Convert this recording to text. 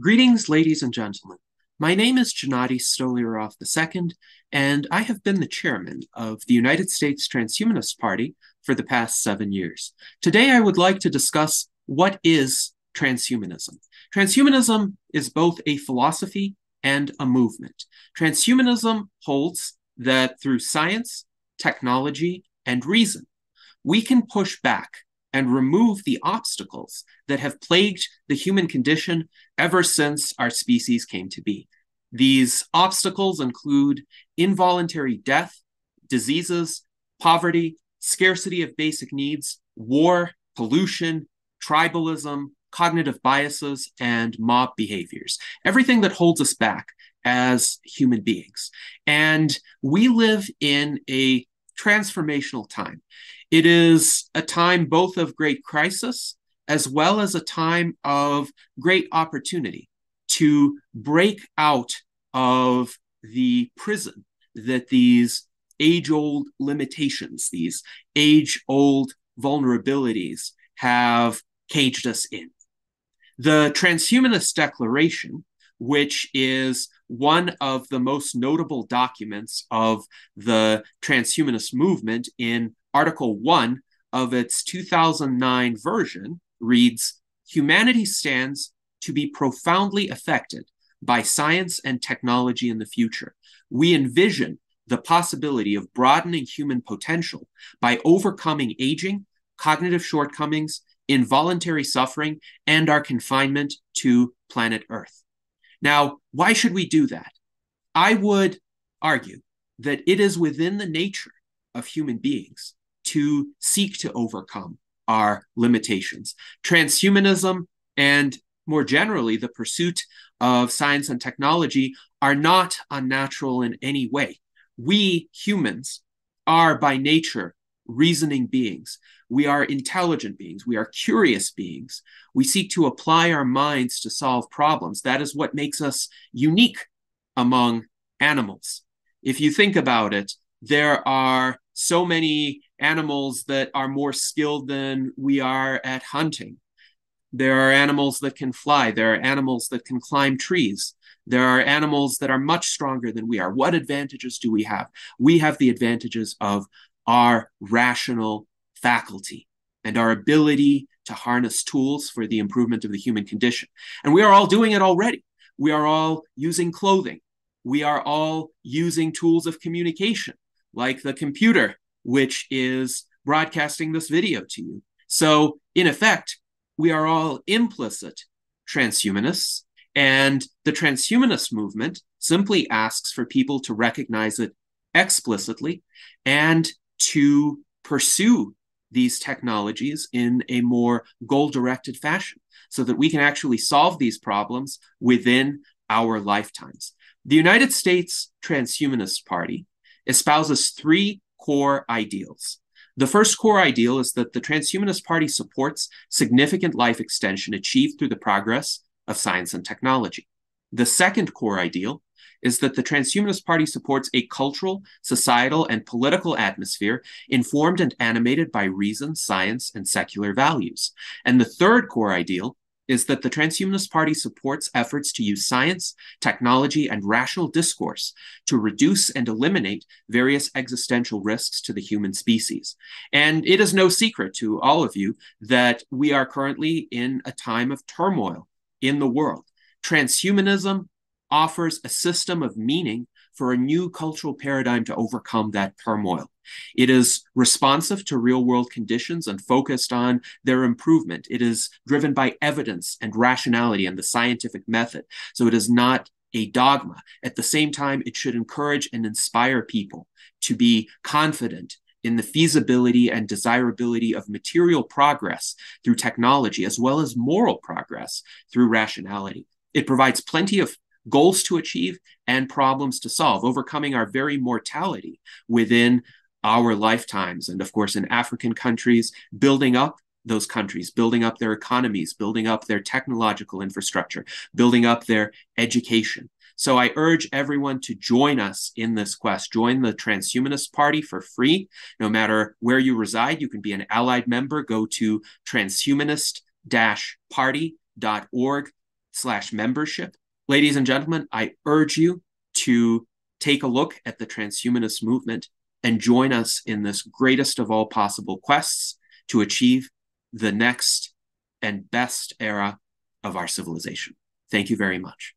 Greetings, ladies and gentlemen. My name is Gennady Stolyarov II, and I have been the chairman of the United States Transhumanist Party for the past seven years. Today, I would like to discuss what is transhumanism. Transhumanism is both a philosophy and a movement. Transhumanism holds that through science, technology, and reason, we can push back and remove the obstacles that have plagued the human condition ever since our species came to be. These obstacles include involuntary death, diseases, poverty, scarcity of basic needs, war, pollution, tribalism, cognitive biases, and mob behaviors. Everything that holds us back as human beings. And we live in a transformational time. It is a time both of great crisis as well as a time of great opportunity to break out of the prison that these age old limitations, these age old vulnerabilities have caged us in. The Transhumanist Declaration, which is one of the most notable documents of the transhumanist movement in Article 1 of its 2009 version reads Humanity stands to be profoundly affected by science and technology in the future. We envision the possibility of broadening human potential by overcoming aging, cognitive shortcomings, involuntary suffering, and our confinement to planet Earth. Now, why should we do that? I would argue that it is within the nature of human beings to seek to overcome our limitations. Transhumanism and more generally, the pursuit of science and technology are not unnatural in any way. We humans are by nature reasoning beings. We are intelligent beings. We are curious beings. We seek to apply our minds to solve problems. That is what makes us unique among animals. If you think about it, there are so many animals that are more skilled than we are at hunting. There are animals that can fly. There are animals that can climb trees. There are animals that are much stronger than we are. What advantages do we have? We have the advantages of our rational faculty and our ability to harness tools for the improvement of the human condition. And we are all doing it already. We are all using clothing. We are all using tools of communication like the computer, which is broadcasting this video to you. So, in effect, we are all implicit transhumanists, and the transhumanist movement simply asks for people to recognize it explicitly and to pursue these technologies in a more goal directed fashion so that we can actually solve these problems within our lifetimes. The United States Transhumanist Party espouses three core ideals. The first core ideal is that the Transhumanist Party supports significant life extension achieved through the progress of science and technology. The second core ideal is that the Transhumanist Party supports a cultural, societal, and political atmosphere informed and animated by reason, science, and secular values. And the third core ideal is that the Transhumanist Party supports efforts to use science, technology, and rational discourse to reduce and eliminate various existential risks to the human species. And it is no secret to all of you that we are currently in a time of turmoil in the world. Transhumanism offers a system of meaning for a new cultural paradigm to overcome that turmoil. It is responsive to real world conditions and focused on their improvement. It is driven by evidence and rationality and the scientific method. So it is not a dogma. At the same time, it should encourage and inspire people to be confident in the feasibility and desirability of material progress through technology, as well as moral progress through rationality. It provides plenty of goals to achieve and problems to solve, overcoming our very mortality within our lifetimes. And of course, in African countries, building up those countries, building up their economies, building up their technological infrastructure, building up their education. So I urge everyone to join us in this quest. Join the Transhumanist Party for free. No matter where you reside, you can be an allied member. Go to transhumanist party.org slash membership. Ladies and gentlemen, I urge you to take a look at the transhumanist movement and join us in this greatest of all possible quests to achieve the next and best era of our civilization. Thank you very much.